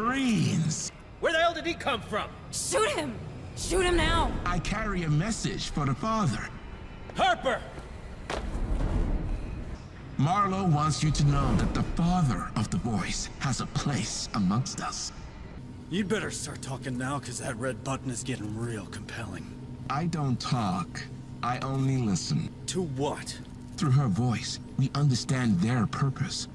Marines. Where the hell did he come from? Shoot him! Shoot him now! I carry a message for the father. Harper! Marlowe wants you to know that the father of the voice has a place amongst us. You'd better start talking now, because that red button is getting real compelling. I don't talk. I only listen. To what? Through her voice, we understand their purpose.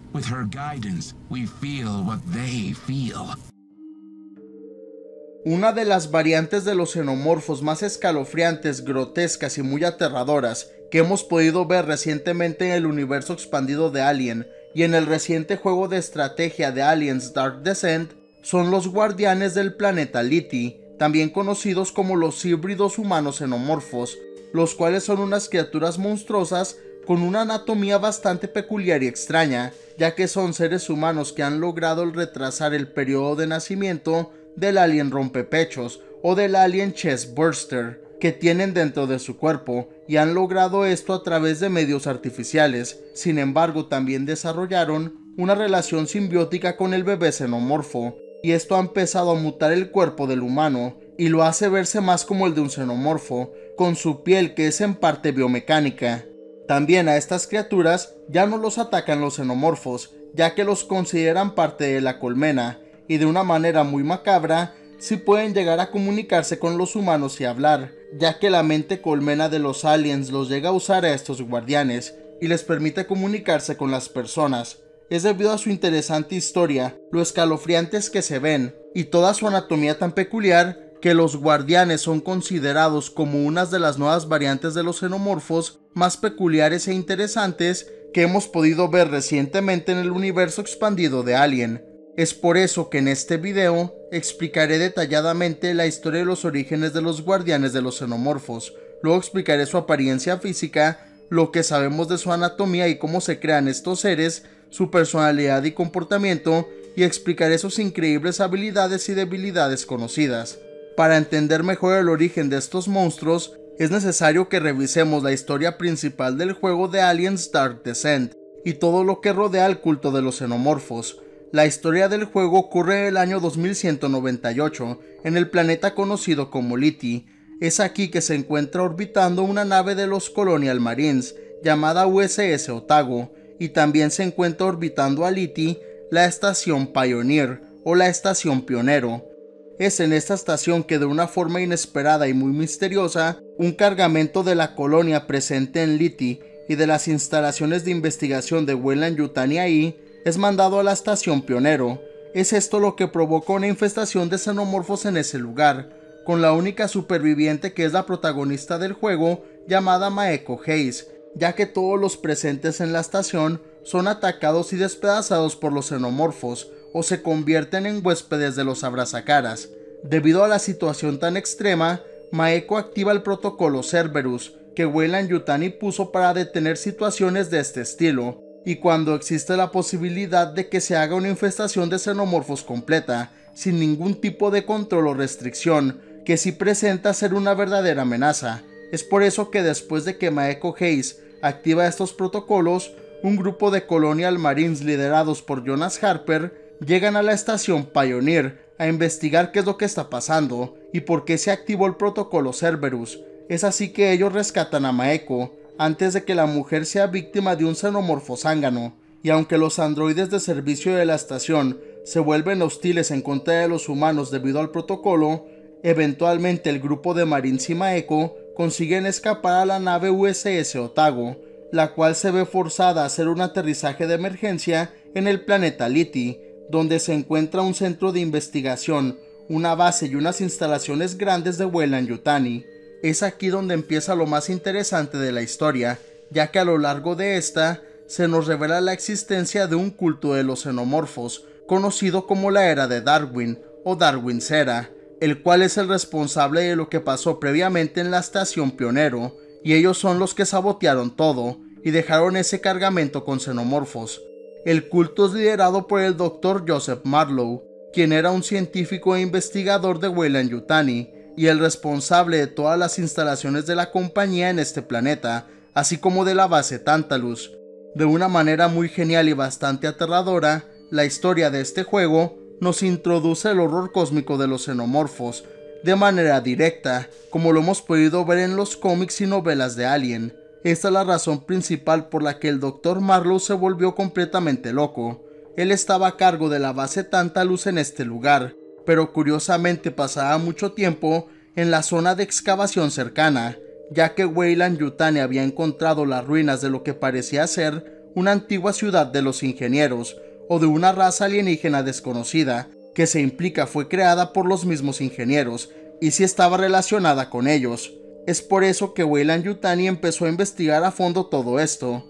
Una de las variantes de los xenomorfos más escalofriantes, grotescas y muy aterradoras que hemos podido ver recientemente en el universo expandido de Alien y en el reciente juego de estrategia de Aliens Dark Descent son los guardianes del planeta Liti, también conocidos como los híbridos humanos xenomorfos, los cuales son unas criaturas monstruosas con una anatomía bastante peculiar y extraña, ya que son seres humanos que han logrado retrasar el periodo de nacimiento del alien rompepechos o del alien chest burster que tienen dentro de su cuerpo y han logrado esto a través de medios artificiales. Sin embargo, también desarrollaron una relación simbiótica con el bebé xenomorfo y esto ha empezado a mutar el cuerpo del humano y lo hace verse más como el de un xenomorfo, con su piel que es en parte biomecánica. También a estas criaturas ya no los atacan los xenomorfos, ya que los consideran parte de la colmena, y de una manera muy macabra, sí pueden llegar a comunicarse con los humanos y hablar, ya que la mente colmena de los aliens los llega a usar a estos guardianes y les permite comunicarse con las personas. Es debido a su interesante historia, lo escalofriantes que se ven y toda su anatomía tan peculiar que los guardianes son considerados como unas de las nuevas variantes de los xenomorfos más peculiares e interesantes que hemos podido ver recientemente en el universo expandido de Alien. Es por eso que en este video explicaré detalladamente la historia de los orígenes de los guardianes de los xenomorfos, luego explicaré su apariencia física, lo que sabemos de su anatomía y cómo se crean estos seres, su personalidad y comportamiento, y explicaré sus increíbles habilidades y debilidades conocidas. Para entender mejor el origen de estos monstruos, es necesario que revisemos la historia principal del juego de Aliens Dark Descent y todo lo que rodea al culto de los xenomorfos. La historia del juego ocurre en el año 2198, en el planeta conocido como Liti. Es aquí que se encuentra orbitando una nave de los Colonial Marines, llamada USS Otago, y también se encuentra orbitando a Liti la estación Pioneer, o la estación Pionero. Es en esta estación que de una forma inesperada y muy misteriosa, un cargamento de la colonia presente en Liti y de las instalaciones de investigación de Weyland Yutani ahí es mandado a la estación Pionero. Es esto lo que provoca una infestación de xenomorfos en ese lugar, con la única superviviente que es la protagonista del juego llamada Maeko Hayes, ya que todos los presentes en la estación son atacados y despedazados por los xenomorfos, o se convierten en huéspedes de los abrazacaras. Debido a la situación tan extrema, Maeko activa el protocolo Cerberus, que Weyland Yutani puso para detener situaciones de este estilo, y cuando existe la posibilidad de que se haga una infestación de xenomorfos completa, sin ningún tipo de control o restricción, que sí presenta ser una verdadera amenaza. Es por eso que después de que Maeko Hayes activa estos protocolos, un grupo de Colonial Marines liderados por Jonas Harper llegan a la estación Pioneer a investigar qué es lo que está pasando y por qué se activó el protocolo Cerberus. Es así que ellos rescatan a Maeko antes de que la mujer sea víctima de un xenomorfo zángano, y aunque los androides de servicio de la estación se vuelven hostiles en contra de los humanos debido al protocolo, eventualmente el grupo de Marines y Maeko consiguen escapar a la nave USS Otago, la cual se ve forzada a hacer un aterrizaje de emergencia en el planeta Liti, donde se encuentra un centro de investigación, una base y unas instalaciones grandes de en Yutani. Es aquí donde empieza lo más interesante de la historia, ya que a lo largo de esta se nos revela la existencia de un culto de los xenomorfos, conocido como la era de Darwin o Darwin Era, el cual es el responsable de lo que pasó previamente en la estación Pionero, y ellos son los que sabotearon todo y dejaron ese cargamento con xenomorfos. El culto es liderado por el Dr. Joseph Marlowe, quien era un científico e investigador de Weyland Yutani y el responsable de todas las instalaciones de la compañía en este planeta, así como de la base Tantalus. De una manera muy genial y bastante aterradora, la historia de este juego nos introduce el horror cósmico de los xenomorfos, de manera directa, como lo hemos podido ver en los cómics y novelas de Alien. Esta es la razón principal por la que el Dr. Marlowe se volvió completamente loco. Él estaba a cargo de la base Tantalus en este lugar, pero curiosamente pasaba mucho tiempo en la zona de excavación cercana, ya que Weyland Yutani había encontrado las ruinas de lo que parecía ser una antigua ciudad de los ingenieros, o de una raza alienígena desconocida, que se implica fue creada por los mismos ingenieros, y si estaba relacionada con ellos. Es por eso que Weyland Yutani empezó a investigar a fondo todo esto.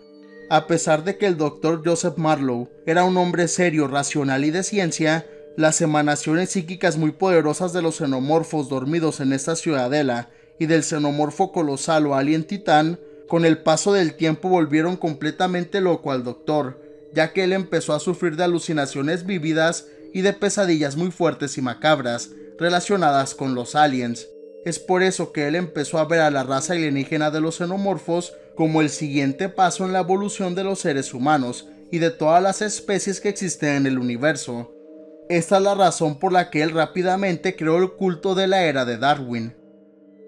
A pesar de que el Dr. Joseph Marlowe era un hombre serio, racional y de ciencia, las emanaciones psíquicas muy poderosas de los xenomorfos dormidos en esta ciudadela y del xenomorfo colosal o alien titán, con el paso del tiempo volvieron completamente loco al doctor, ya que él empezó a sufrir de alucinaciones vívidas y de pesadillas muy fuertes y macabras relacionadas con los aliens. Es por eso que él empezó a ver a la raza alienígena de los xenomorfos como el siguiente paso en la evolución de los seres humanos y de todas las especies que existen en el universo. Esta es la razón por la que él rápidamente creó el culto de la era de Darwin.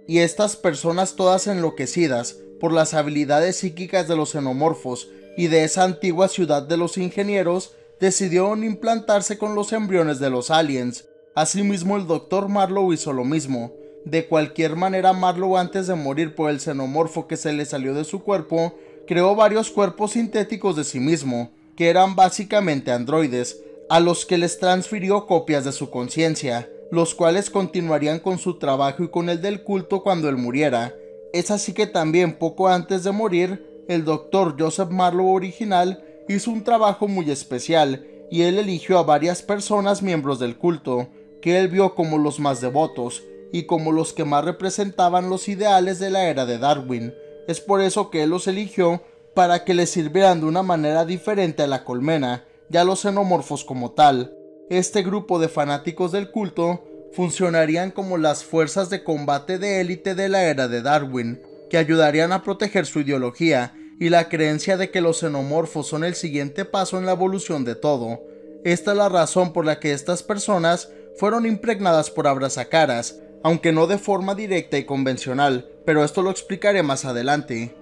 Y estas personas todas enloquecidas por las habilidades psíquicas de los xenomorfos y de esa antigua ciudad de los ingenieros, decidieron implantarse con los embriones de los aliens. Asimismo el Dr. Marlowe hizo lo mismo. De cualquier manera Marlowe antes de morir por el xenomorfo que se le salió de su cuerpo, creó varios cuerpos sintéticos de sí mismo, que eran básicamente androides, a los que les transfirió copias de su conciencia, los cuales continuarían con su trabajo y con el del culto cuando él muriera. Es así que también poco antes de morir, el doctor Joseph Marlowe original hizo un trabajo muy especial y él eligió a varias personas miembros del culto, que él vio como los más devotos y como los que más representaban los ideales de la era de Darwin. Es por eso que él los eligió para que le sirvieran de una manera diferente a la colmena y a los xenomorfos como tal. Este grupo de fanáticos del culto funcionarían como las fuerzas de combate de élite de la era de Darwin, que ayudarían a proteger su ideología y la creencia de que los xenomorfos son el siguiente paso en la evolución de todo. Esta es la razón por la que estas personas fueron impregnadas por abrazacaras, aunque no de forma directa y convencional, pero esto lo explicaré más adelante.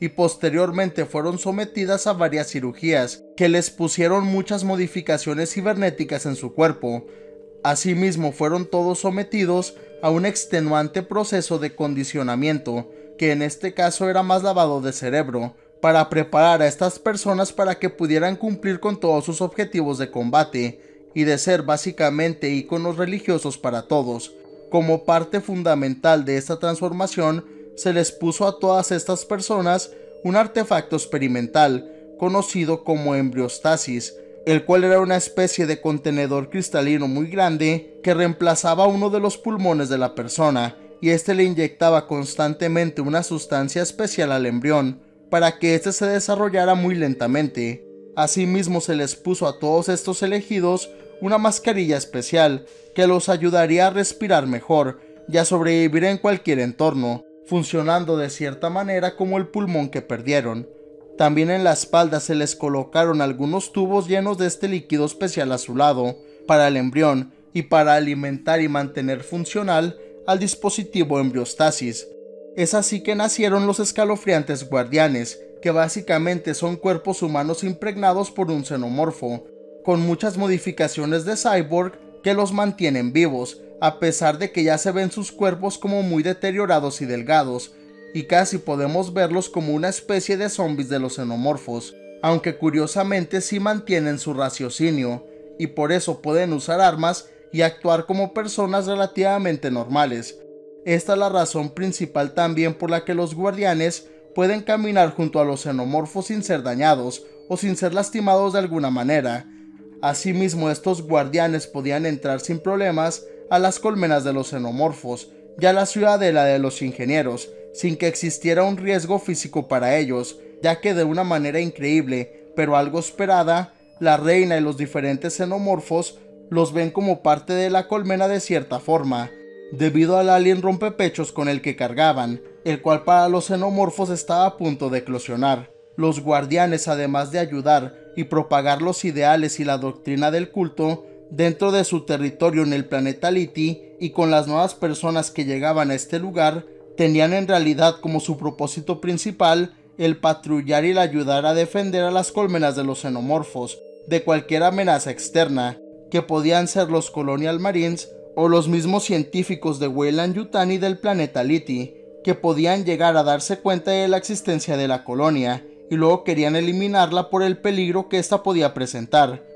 Y posteriormente fueron sometidas a varias cirugías que les pusieron muchas modificaciones cibernéticas en su cuerpo. Asimismo fueron todos sometidos a un extenuante proceso de condicionamiento, que en este caso era más lavado de cerebro, para preparar a estas personas para que pudieran cumplir con todos sus objetivos de combate y de ser básicamente íconos religiosos para todos. Como parte fundamental de esta transformación, se les puso a todas estas personas un artefacto experimental conocido como embriostasis, el cual era una especie de contenedor cristalino muy grande que reemplazaba uno de los pulmones de la persona y éste le inyectaba constantemente una sustancia especial al embrión para que éste se desarrollara muy lentamente. Asimismo se les puso a todos estos elegidos una mascarilla especial que los ayudaría a respirar mejor y a sobrevivir en cualquier entorno, funcionando de cierta manera como el pulmón que perdieron. También en la espalda se les colocaron algunos tubos llenos de este líquido especial a su lado, para el embrión y para alimentar y mantener funcional al dispositivo embriostasis. Es así que nacieron los escalofriantes guardianes, que básicamente son cuerpos humanos impregnados por un xenomorfo, con muchas modificaciones de cyborg que los mantienen vivos, a pesar de que ya se ven sus cuerpos como muy deteriorados y delgados, y casi podemos verlos como una especie de zombies de los xenomorfos, aunque curiosamente sí mantienen su raciocinio, y por eso pueden usar armas y actuar como personas relativamente normales. Esta es la razón principal también por la que los guardianes pueden caminar junto a los xenomorfos sin ser dañados o sin ser lastimados de alguna manera. Asimismo, estos guardianes podían entrar sin problemas a las colmenas de los xenomorfos y a la ciudadela de los ingenieros, sin que existiera un riesgo físico para ellos, ya que de una manera increíble, pero algo esperada, la reina y los diferentes xenomorfos los ven como parte de la colmena de cierta forma, debido al alien rompepechos con el que cargaban, el cual para los xenomorfos estaba a punto de eclosionar. Los guardianes, además de ayudar y propagar los ideales y la doctrina del culto, dentro de su territorio en el planeta Liti y con las nuevas personas que llegaban a este lugar, tenían en realidad como su propósito principal el patrullar y el ayudar a defender a las colmenas de los xenomorfos de cualquier amenaza externa, que podían ser los Colonial Marines o los mismos científicos de Weyland Yutani del planeta Liti, que podían llegar a darse cuenta de la existencia de la colonia y luego querían eliminarla por el peligro que ésta podía presentar.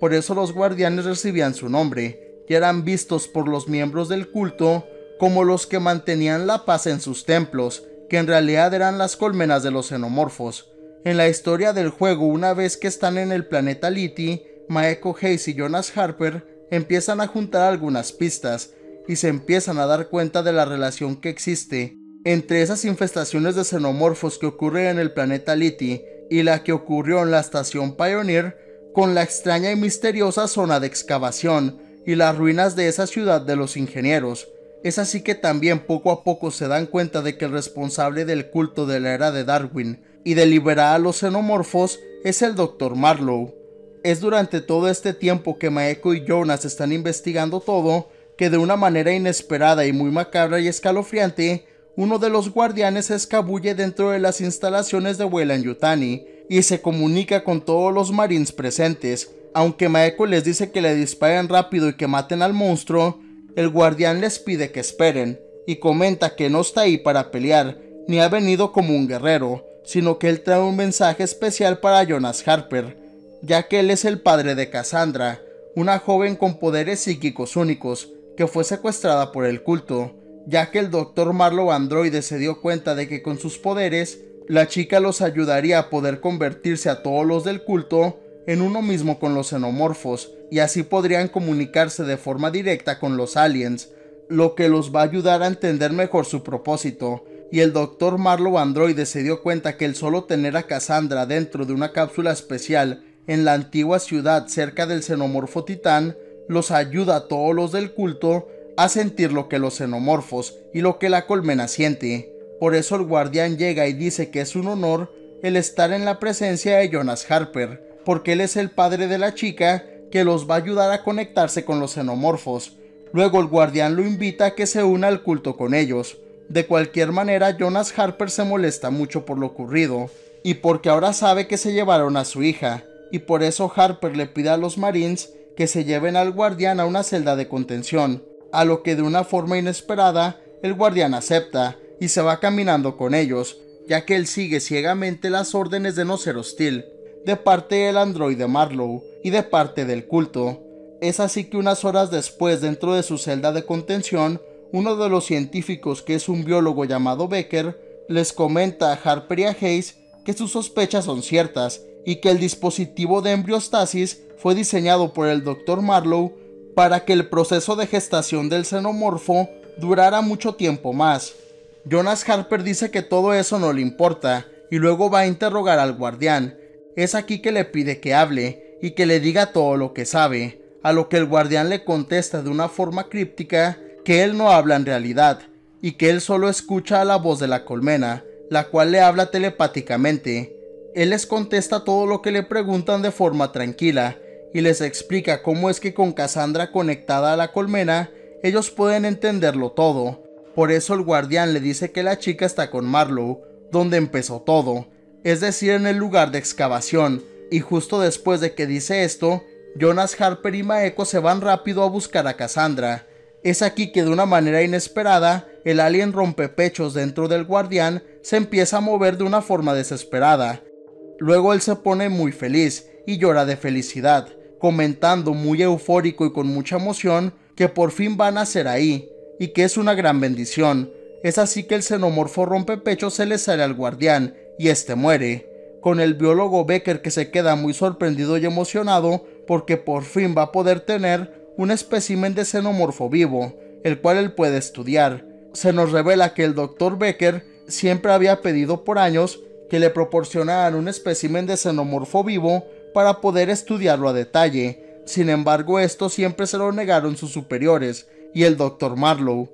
Por eso los guardianes recibían su nombre y eran vistos por los miembros del culto como los que mantenían la paz en sus templos, que en realidad eran las colmenas de los xenomorfos. En la historia del juego, una vez que están en el planeta Liti, Maeko Hayes y Jonas Harper empiezan a juntar algunas pistas y se empiezan a dar cuenta de la relación que existe entre esas infestaciones de xenomorfos que ocurren en el planeta Liti y la que ocurrió en la estación Pioneer con la extraña y misteriosa zona de excavación y las ruinas de esa ciudad de los ingenieros. Es así que también poco a poco se dan cuenta de que el responsable del culto de la era de Darwin y de liberar a los xenomorfos es el Dr. Marlowe. Es durante todo este tiempo que Maeko y Jonas están investigando todo que de una manera inesperada y muy macabra y escalofriante, uno de los guardianes escabulle dentro de las instalaciones de Weyland Yutani y se comunica con todos los marines presentes. Aunque Maeko les dice que le disparen rápido y que maten al monstruo, el guardián les pide que esperen y comenta que no está ahí para pelear, ni ha venido como un guerrero, sino que él trae un mensaje especial para Jonas Harper, ya que él es el padre de Cassandra, una joven con poderes psíquicos únicos, que fue secuestrada por el culto, ya que el doctor Marlowe Androide se dio cuenta de que con sus poderes, la chica los ayudaría a poder convertirse a todos los del culto en uno mismo con los xenomorfos, y así podrían comunicarse de forma directa con los aliens, lo que los va a ayudar a entender mejor su propósito. Y el doctor Marlowe Androide se dio cuenta que el solo tener a Cassandra dentro de una cápsula especial en la antigua ciudad cerca del xenomorfo titán los ayuda a todos los del culto a sentir lo que los xenomorfos y lo que la colmena siente. Por eso el guardián llega y dice que es un honor el estar en la presencia de Jonas Harper, porque él es el padre de la chica que los va a ayudar a conectarse con los xenomorfos. Luego el guardián lo invita a que se una al culto con ellos. De cualquier manera, Jonas Harper se molesta mucho por lo ocurrido, y porque ahora sabe que se llevaron a su hija, y por eso Harper le pide a los Marines que se lleven al guardián a una celda de contención, a lo que de una forma inesperada el guardián acepta y se va caminando con ellos, ya que él sigue ciegamente las órdenes de no ser hostil, de parte del androide Marlowe y de parte del culto. Es así que unas horas después, dentro de su celda de contención, uno de los científicos, que es un biólogo llamado Becker, les comenta a Harper y a Hayes que sus sospechas son ciertas y que el dispositivo de embriostasis fue diseñado por el Dr. Marlowe para que el proceso de gestación del xenomorfo durara mucho tiempo más. Jonas Harper dice que todo eso no le importa y luego va a interrogar al guardián. Es aquí que le pide que hable y que le diga todo lo que sabe, a lo que el guardián le contesta de una forma críptica que él no habla en realidad y que él solo escucha a la voz de la colmena, la cual le habla telepáticamente. Él les contesta todo lo que le preguntan de forma tranquila y les explica cómo es que con Cassandra conectada a la colmena, ellos pueden entenderlo todo. Por eso el guardián le dice que la chica está con Marlowe, donde empezó todo, es decir, en el lugar de excavación, y justo después de que dice esto, Jonas Harper y Maeko se van rápido a buscar a Cassandra. Es aquí que de una manera inesperada, el alien rompepechos dentro del guardián se empieza a mover de una forma desesperada. Luego él se pone muy feliz y llora de felicidad, comentando muy eufórico y con mucha emoción que por fin van a ser ahí y que es una gran bendición. Es así que el xenomorfo rompepecho se le sale al guardián y este muere, con el biólogo Becker que se queda muy sorprendido y emocionado porque por fin va a poder tener un espécimen de xenomorfo vivo, el cual él puede estudiar. Se nos revela que el doctor Becker siempre había pedido por años que le proporcionaran un espécimen de xenomorfo vivo para poder estudiarlo a detalle. Sin embargo, esto siempre se lo negaron sus superiores y el Dr. Marlowe.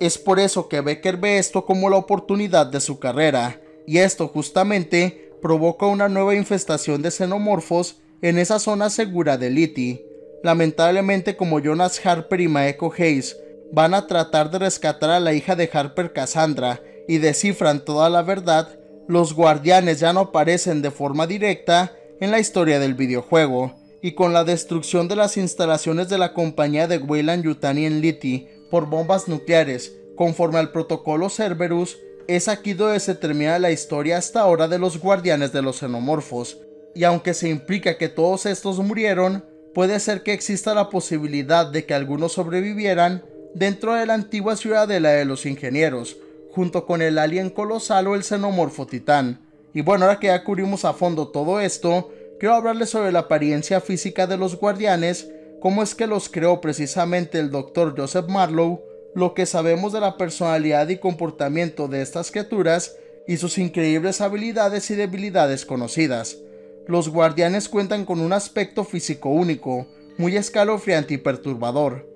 Es por eso que Becker ve esto como la oportunidad de su carrera, y esto justamente provoca una nueva infestación de xenomorfos en esa zona segura de Liti. Lamentablemente como Jonas Harper y Maeko Hayes van a tratar de rescatar a la hija de Harper Cassandra y descifran toda la verdad, los guardianes ya no aparecen de forma directa en la historia del videojuego, y con la destrucción de las instalaciones de la compañía de Weyland Yutani en Liti por bombas nucleares, conforme al protocolo Cerberus, es aquí donde se termina la historia hasta ahora de los guardianes de los xenomorfos, y aunque se implica que todos estos murieron, puede ser que exista la posibilidad de que algunos sobrevivieran dentro de la antigua ciudadela de los ingenieros, junto con el alien colosal o el xenomorfo titán. Y bueno, ahora que ya cubrimos a fondo todo esto, quiero hablarles sobre la apariencia física de los guardianes, cómo es que los creó precisamente el Dr. Joseph Marlowe, lo que sabemos de la personalidad y comportamiento de estas criaturas y sus increíbles habilidades y debilidades conocidas. Los guardianes cuentan con un aspecto físico único, muy escalofriante y perturbador.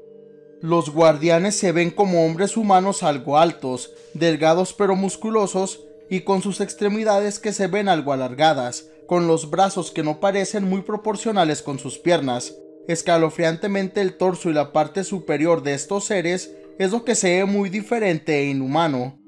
Los guardianes se ven como hombres humanos algo altos, delgados pero musculosos y con sus extremidades que se ven algo alargadas, con los brazos que no parecen muy proporcionales con sus piernas. Escalofriantemente el torso y la parte superior de estos seres es lo que se ve muy diferente e inhumano.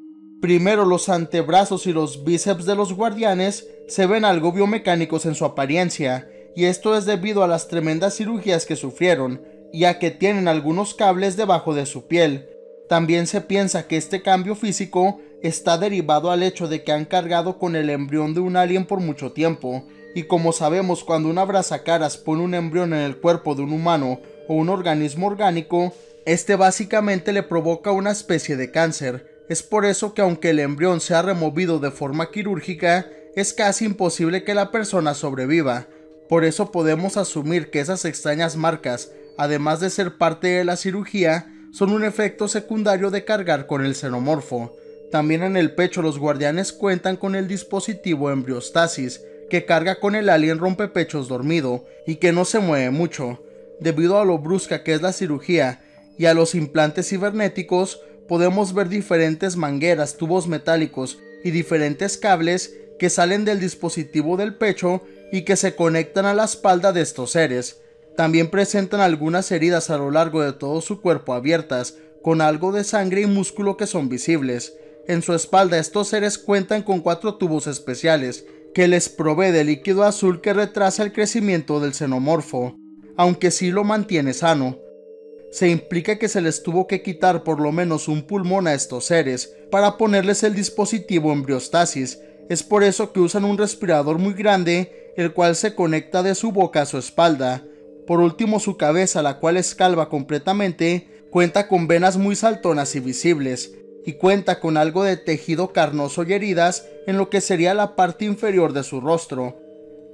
Primero los antebrazos y los bíceps de los guardianes se ven algo biomecánicos en su apariencia, y esto es debido a las tremendas cirugías que sufrieron, y a que tienen algunos cables debajo de su piel. También se piensa que este cambio físico está derivado al hecho de que han cargado con el embrión de un alien por mucho tiempo, y como sabemos cuando una caras pone un embrión en el cuerpo de un humano o un organismo orgánico, este básicamente le provoca una especie de cáncer. Es por eso que aunque el embrión sea removido de forma quirúrgica, es casi imposible que la persona sobreviva. Por eso podemos asumir que esas extrañas marcas, además de ser parte de la cirugía, son un efecto secundario de cargar con el xenomorfo. También en el pecho los guardianes cuentan con el dispositivo embriostasis, que carga con el alien rompepechos dormido y que no se mueve mucho. Debido a lo brusca que es la cirugía y a los implantes cibernéticos, podemos ver diferentes mangueras, tubos metálicos y diferentes cables que salen del dispositivo del pecho y que se conectan a la espalda de estos seres. También presentan algunas heridas a lo largo de todo su cuerpo abiertas, con algo de sangre y músculo que son visibles. En su espalda estos seres cuentan con cuatro tubos especiales, que les provee de líquido azul que retrasa el crecimiento del xenomorfo, aunque sí lo mantiene sano. Se implica que se les tuvo que quitar por lo menos un pulmón a estos seres para ponerles el dispositivo embriostasis, es por eso que usan un respirador muy grande, el cual se conecta de su boca a su espalda. Por último, su cabeza, la cual es calva completamente, cuenta con venas muy saltonas y visibles, y cuenta con algo de tejido carnoso y heridas en lo que sería la parte inferior de su rostro.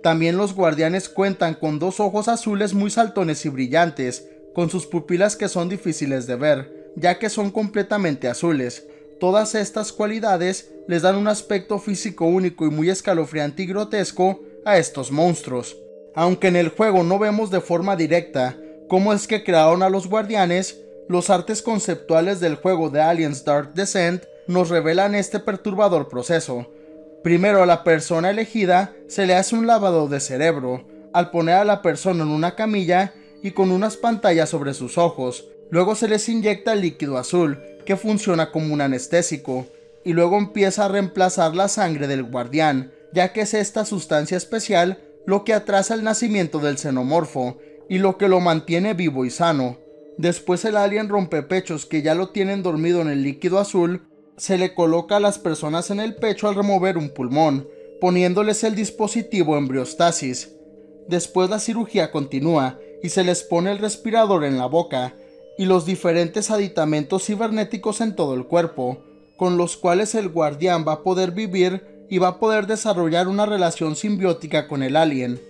También los guardianes cuentan con dos ojos azules muy saltones y brillantes, con sus pupilas que son difíciles de ver, ya que son completamente azules. Todas estas cualidades les dan un aspecto físico único y muy escalofriante y grotesco a estos monstruos. Aunque en el juego no vemos de forma directa cómo es que crearon a los guardianes, los artes conceptuales del juego de Aliens Dark Descent nos revelan este perturbador proceso. Primero a la persona elegida se le hace un lavado de cerebro, al poner a la persona en una camilla y con unas pantallas sobre sus ojos. Luego se les inyecta líquido azul, que funciona como un anestésico, y luego empieza a reemplazar la sangre del guardián, ya que es esta sustancia especial lo que atrasa el nacimiento del xenomorfo y lo que lo mantiene vivo y sano. Después el alien rompepechos que ya lo tienen dormido en el líquido azul, se le coloca a las personas en el pecho al remover un pulmón, poniéndoles el dispositivo embriostasis. Después la cirugía continúa y se les pone el respirador en la boca y los diferentes aditamentos cibernéticos en todo el cuerpo, con los cuales el guardián va a poder vivir y va a poder desarrollar una relación simbiótica con el alien.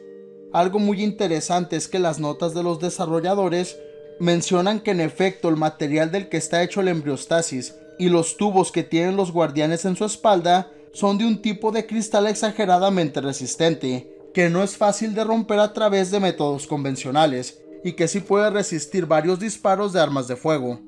Algo muy interesante es que las notas de los desarrolladores mencionan que en efecto el material del que está hecho el embriostasis y los tubos que tienen los guardianes en su espalda son de un tipo de cristal exageradamente resistente, que no es fácil de romper a través de métodos convencionales y que sí puede resistir varios disparos de armas de fuego.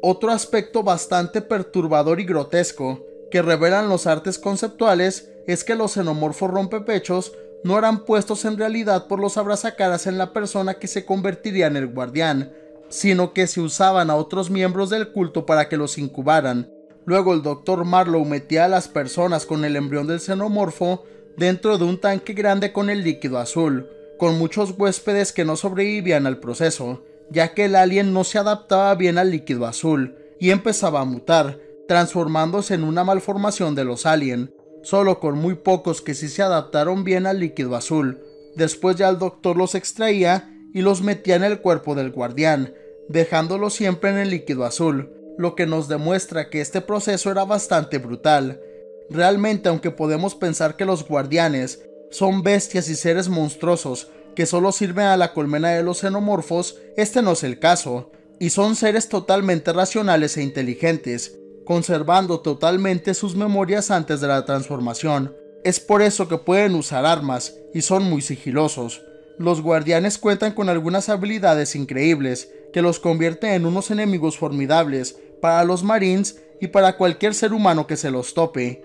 Otro aspecto bastante perturbador y grotesco que revelan los artes conceptuales es que los xenomorfos rompepechos no eran puestos en realidad por los abrazacaras en la persona que se convertiría en el guardián, sino que se usaban a otros miembros del culto para que los incubaran. Luego el doctor Marlowe metía a las personas con el embrión del xenomorfo dentro de un tanque grande con el líquido azul, con muchos huéspedes que no sobrevivían al proceso, ya que el alien no se adaptaba bien al líquido azul y empezaba a mutar, transformándose en una malformación de los alien, solo con muy pocos que sí se adaptaron bien al líquido azul. Después ya el doctor los extraía y los metía en el cuerpo del guardián, dejándolos siempre en el líquido azul, lo que nos demuestra que este proceso era bastante brutal. Realmente, aunque podemos pensar que los guardianes son bestias y seres monstruosos que solo sirven a la colmena de los xenomorfos, este no es el caso, y son seres totalmente racionales e inteligentes, conservando totalmente sus memorias antes de la transformación. Es por eso que pueden usar armas y son muy sigilosos. Los guardianes cuentan con algunas habilidades increíbles que los convierten en unos enemigos formidables para los marines y para cualquier ser humano que se los tope.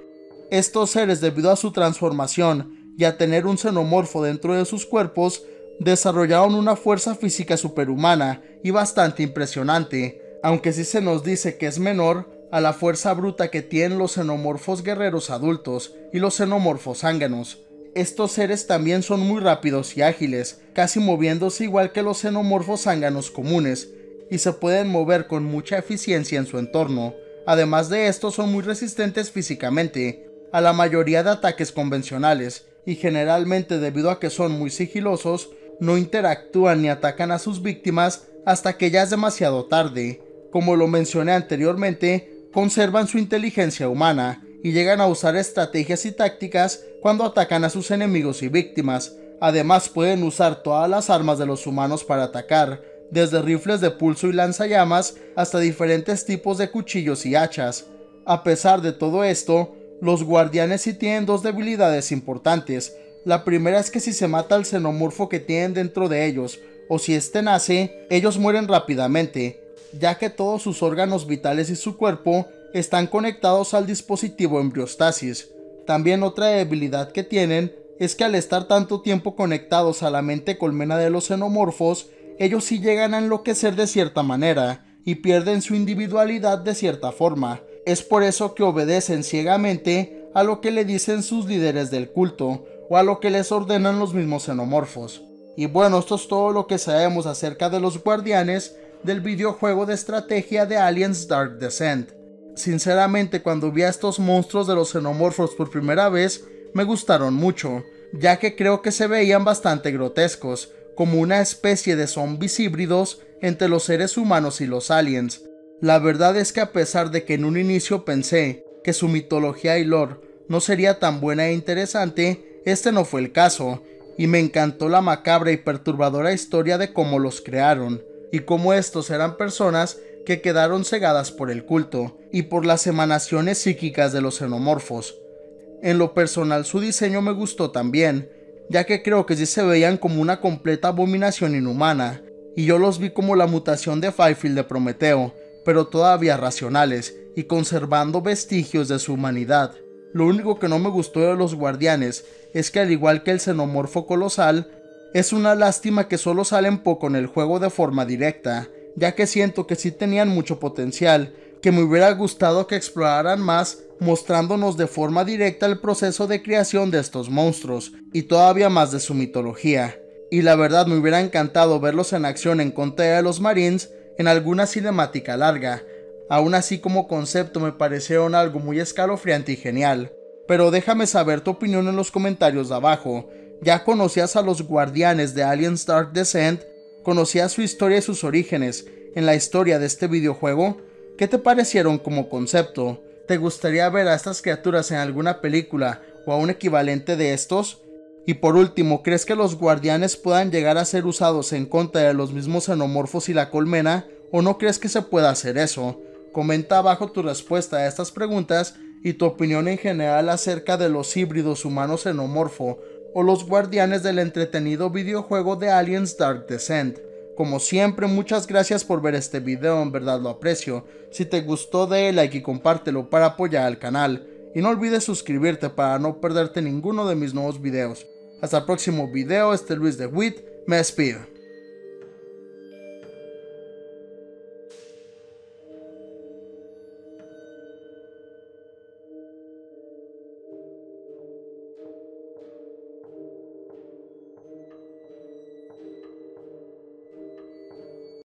Estos seres debido a su transformación y a tener un xenomorfo dentro de sus cuerpos, desarrollaron una fuerza física superhumana y bastante impresionante, aunque sí se nos dice que es menor a la fuerza bruta que tienen los xenomorfos guerreros adultos y los xenomorfos zánganos. Estos seres también son muy rápidos y ágiles, casi moviéndose igual que los xenomorfos zánganos comunes, y se pueden mover con mucha eficiencia en su entorno. Además de esto son muy resistentes físicamente a la mayoría de ataques convencionales, y generalmente debido a que son muy sigilosos, no interactúan ni atacan a sus víctimas hasta que ya es demasiado tarde. Como lo mencioné anteriormente, conservan su inteligencia humana y llegan a usar estrategias y tácticas cuando atacan a sus enemigos y víctimas. Además pueden usar todas las armas de los humanos para atacar, desde rifles de pulso y lanzallamas hasta diferentes tipos de cuchillos y hachas. A pesar de todo esto, los guardianes sí tienen dos debilidades importantes. La primera es que si se mata al xenomorfo que tienen dentro de ellos, o si éste nace, ellos mueren rápidamente, ya que todos sus órganos vitales y su cuerpo están conectados al dispositivo embriostasis. También otra debilidad que tienen es que al estar tanto tiempo conectados a la mente colmena de los xenomorfos, ellos sí llegan a enloquecer de cierta manera y pierden su individualidad de cierta forma. Es por eso que obedecen ciegamente a lo que le dicen sus líderes del culto o a lo que les ordenan los mismos xenomorfos. Y bueno, esto es todo lo que sabemos acerca de los guardianes del videojuego de estrategia de Aliens Dark Descent. Sinceramente, cuando vi a estos monstruos de los xenomorfos por primera vez, me gustaron mucho, ya que creo que se veían bastante grotescos, como una especie de zombies híbridos entre los seres humanos y los aliens. La verdad es que a pesar de que en un inicio pensé que su mitología y lore no sería tan buena e interesante, este no fue el caso, y me encantó la macabra y perturbadora historia de cómo los crearon y cómo estos eran personas que quedaron cegadas por el culto y por las emanaciones psíquicas de los xenomorfos. En lo personal su diseño me gustó también, ya que creo que sí se veían como una completa abominación inhumana, y yo los vi como la mutación de Fifield de Prometeo, pero todavía racionales y conservando vestigios de su humanidad. Lo único que no me gustó de los guardianes es que al igual que el xenomorfo colosal, es una lástima que solo salen poco en el juego de forma directa, ya que siento que sí tenían mucho potencial, que me hubiera gustado que exploraran más mostrándonos de forma directa el proceso de creación de estos monstruos y todavía más de su mitología. Y la verdad me hubiera encantado verlos en acción en contra de los Marines en alguna cinemática larga. Aún así como concepto me parecieron algo muy escalofriante y genial. Pero déjame saber tu opinión en los comentarios de abajo. Ya conocías a los guardianes de Aliens Dark Descent, conocías su historia y sus orígenes en la historia de este videojuego. ¿Qué te parecieron como concepto? ¿Te gustaría ver a estas criaturas en alguna película o a un equivalente de estos? Y por último, ¿crees que los guardianes puedan llegar a ser usados en contra de los mismos xenomorfos y la colmena? ¿O no crees que se pueda hacer eso? Comenta abajo tu respuesta a estas preguntas y tu opinión en general acerca de los híbridos humanos xenomorfo o los guardianes del entretenido videojuego de Aliens Dark Descent. Como siempre, muchas gracias por ver este video, en verdad lo aprecio. Si te gustó, de like y compártelo para apoyar al canal. Y no olvides suscribirte para no perderte ninguno de mis nuevos videos. Hasta el próximo video, este Luis de Witt, me despido.